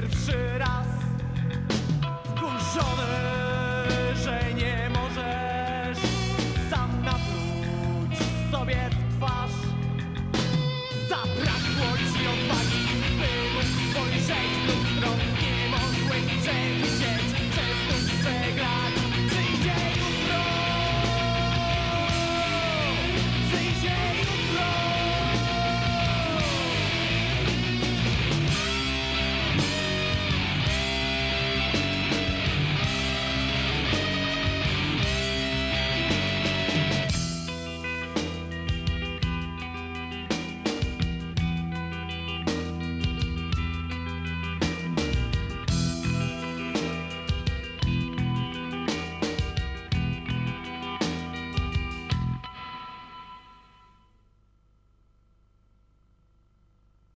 pierwszy raz wkurzony, że nie możesz sam napluć sobie